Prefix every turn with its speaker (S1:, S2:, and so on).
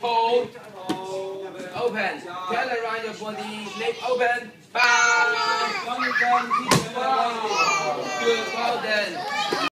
S1: Hold. Open. Turn around your body. Leg open. Bang. Good. Well done.